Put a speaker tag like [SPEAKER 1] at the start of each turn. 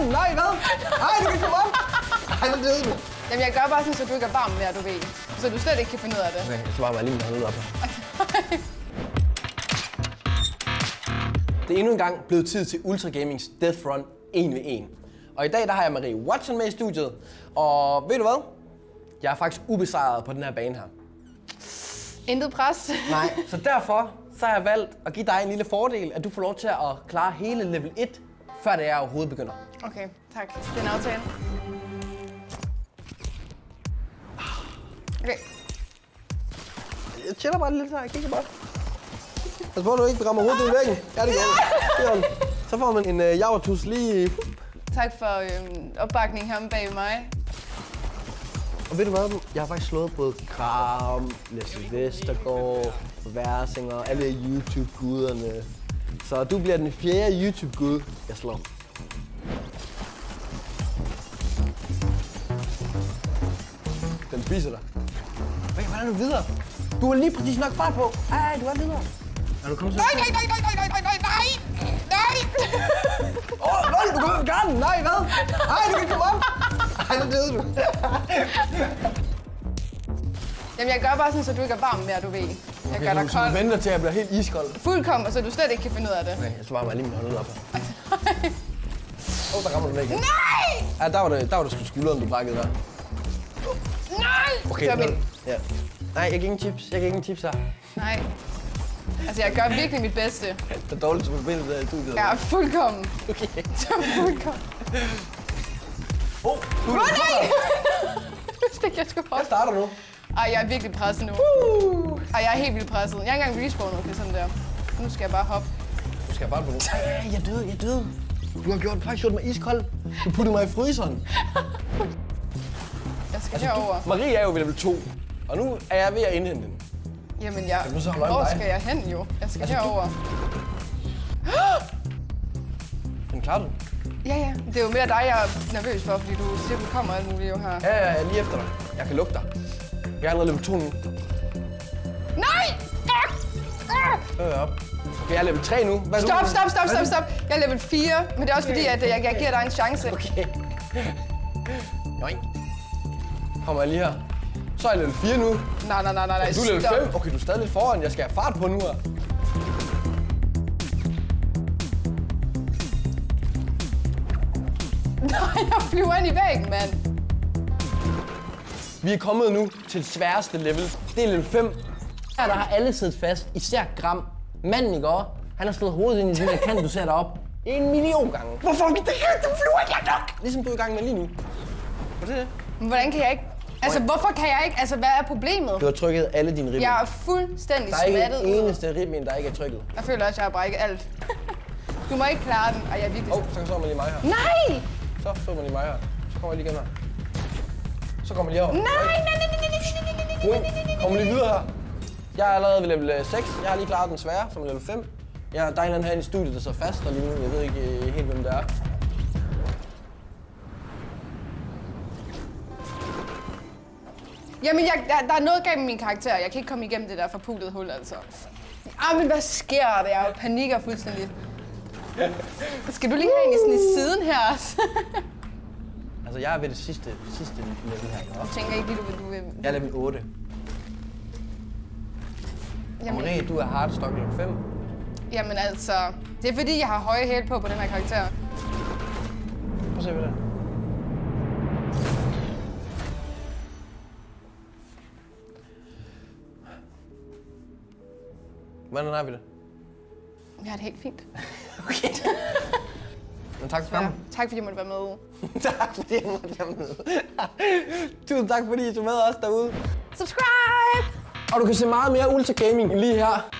[SPEAKER 1] den! Nej, hvad? Nej, du kan komme op! Ej, hvor døde du.
[SPEAKER 2] Jamen, jeg gør bare sådan, så du ikke er varm mere, du ved. Så du slet ikke kan finde ud af det.
[SPEAKER 1] Okay, jeg svarer mig lige med hånden op. Det er endnu en gang blevet tid til Ultra Gamings Death Run 1 v 1. Og i dag der har jeg Marie Watson med i studiet. Og ved du hvad? Jeg er faktisk ubesejret på den her bane her.
[SPEAKER 2] Intet pres.
[SPEAKER 1] Nej, så derfor så har jeg valgt at give dig en lille fordel, at du får lov til at klare hele level 1, før det er overhovedet begynder.
[SPEAKER 2] Okay, tak. Det er en aftale. Okay.
[SPEAKER 1] Jeg chiller bare lidt her, jeg kigger bare. Pas på, at du ikke rammer hovedet i væggen. Ja, det gør du. Så får man en uh, javertus lige...
[SPEAKER 2] Tak for øhm, opbakning her bag mig.
[SPEAKER 1] Og ved du hvad? Jeg har faktisk slået både Kram, Lasse Vestergaard, Versinger, alle YouTube-guderne. Så du bliver den fjerde YouTube-gud, jeg slår. Den spiser dig. Hvad, hvordan er du videre? Du har lige præcis nok fart på. Ej, du er videre. Er du kommet til?
[SPEAKER 2] Nej, nej, nej, nej, nej, nej, nej, nej, nej!
[SPEAKER 1] Åh, oh, nej, du kan gøre den. Nej, hvad? Nej, du kan komme op. Ej, hvor døde du.
[SPEAKER 2] Jamen, jeg gør bare sådan, så du ikke er varm mere, du ved. Jeg gør dig
[SPEAKER 1] så du
[SPEAKER 2] kold.
[SPEAKER 1] venter til, at jeg bliver helt iskold.
[SPEAKER 2] Fuldkommen, så du slet ikke kan finde ud af det.
[SPEAKER 1] Okay, jeg svarer mig lige med hånden op her. Åh, oh, der rammer du den igen.
[SPEAKER 2] Nej!
[SPEAKER 1] Ja, der var det, der var det sgu skulderen, du brækkede der.
[SPEAKER 2] Nej!
[SPEAKER 1] Okay,
[SPEAKER 2] det var min...
[SPEAKER 1] Ja. Nej, jeg gik ingen chips. Jeg gik ingen chips her.
[SPEAKER 2] Nej. Altså, jeg gør virkelig mit bedste.
[SPEAKER 1] Det er dårligt forbindelse der i studiet.
[SPEAKER 2] Jeg er fuldkommen.
[SPEAKER 1] Okay.
[SPEAKER 2] Jeg er fuldkommen.
[SPEAKER 1] Åh, oh, du er
[SPEAKER 2] nej! Jeg vidste ikke, jeg skulle
[SPEAKER 1] Jeg starter nu.
[SPEAKER 2] Ej, jeg er virkelig presset nu. Ej, jeg er helt vildt presset. Jeg er ikke engang respawnet, okay, sådan der. Nu skal jeg bare hoppe.
[SPEAKER 1] Du skal bare på den. Ej, jeg døde, jeg døde. Du har gjort, faktisk gjort mig iskold. Du puttede mig i fryseren.
[SPEAKER 2] Jeg skal herover.
[SPEAKER 1] Marie er jo ved level 2. Og nu er jeg ved at indhente den.
[SPEAKER 2] Jamen, jeg...
[SPEAKER 1] Kan du så
[SPEAKER 2] Hvor skal jeg hen, jo? Jeg skal
[SPEAKER 1] Altså, du-
[SPEAKER 2] herover.
[SPEAKER 1] Den klarer du.
[SPEAKER 2] Ja, ja. Det er jo mere dig, jeg er nervøs for, fordi du siger, du kommer alt muligt jo her.
[SPEAKER 1] Ja, ja, jeg er lige efter dig. Jeg kan lugte dig. Jeg er allerede level 2 nu.
[SPEAKER 2] Nej! Fuck! Ah!
[SPEAKER 1] Hør op. Okay, jeg er level 3 nu. Hvad
[SPEAKER 2] Stop, stop, stop, stop, stop. Jeg er level 4, men det er også fordi, at øh, jeg, jeg giver dig en chance.
[SPEAKER 1] Okay. Nej. Kommer jeg lige her. Så er jeg level 4 nu.
[SPEAKER 2] Nej, nej, nej, nej, nej.
[SPEAKER 1] Du er level
[SPEAKER 2] stop.
[SPEAKER 1] 5. Okay, du er stadig lidt foran. Jeg skal have fart på nu her.
[SPEAKER 2] Nej, jeg flyver ind i væggen, mand.
[SPEAKER 1] Vi er kommet nu til det sværeste level. Det er level 5. Her der har alle siddet fast, især Gram. Manden i går, han har slået hovedet ind i den der kant, du ser deroppe. En million gange. Hvorfor? Det, det flyver ikke nok. Ligesom du er i gang med lige nu. Var det det?
[SPEAKER 2] Men hvordan kan jeg ikke... Altså, hvorfor kan jeg ikke... Altså, hvad er problemet?
[SPEAKER 1] Du har trykket alle dine ribben.
[SPEAKER 2] Jeg er fuldstændig
[SPEAKER 1] Der er ikke
[SPEAKER 2] smattet
[SPEAKER 1] en eneste ribben, der ikke er trykket.
[SPEAKER 2] Jeg føler også, at jeg har brækket alt. Du må ikke klare den. Ej, jeg er virkelig...
[SPEAKER 1] Åh, oh, så så man lige mig her.
[SPEAKER 2] Nej!
[SPEAKER 1] Så så man lige mig her. Så kommer jeg lige igen her så kommer de over.
[SPEAKER 2] Nej, nej, nej, nej, nej, nej, nej, nej. nej.
[SPEAKER 1] Kom lige videre her. Jeg er allerede ved level 6. Jeg har lige klaret den svære, som er level 5. Jeg er dejlig her i studiet, der så fast og lige nu. Jeg ved ikke helt, hvem det er.
[SPEAKER 2] Jamen, jeg, der, der er noget galt med min karakter. Jeg kan ikke komme igennem det der forpulede hul, altså. Ah, hvad sker der? Jeg panikker fuldstændig. Skal du lige have en i sådan i siden her også?
[SPEAKER 1] Altså, jeg er ved det sidste, sidste level her.
[SPEAKER 2] Jeg tænker ikke lige, du vil... Du vil
[SPEAKER 1] Jeg er level 8. Og
[SPEAKER 2] jamen,
[SPEAKER 1] Marie, du er hardstock level 5.
[SPEAKER 2] jamen altså, det er fordi, jeg har høje hæl på på den her karakter.
[SPEAKER 1] Prøv at se, hvad det er. Hvordan er vi det?
[SPEAKER 2] Jeg har det helt fint.
[SPEAKER 1] Okay. Men tak for
[SPEAKER 2] Ja, tak fordi jeg måtte være med.
[SPEAKER 1] tak fordi jeg måtte være med. Tusind tak fordi I tog med os derude.
[SPEAKER 2] Subscribe!
[SPEAKER 1] Og du kan se meget mere Ultra Gaming lige her.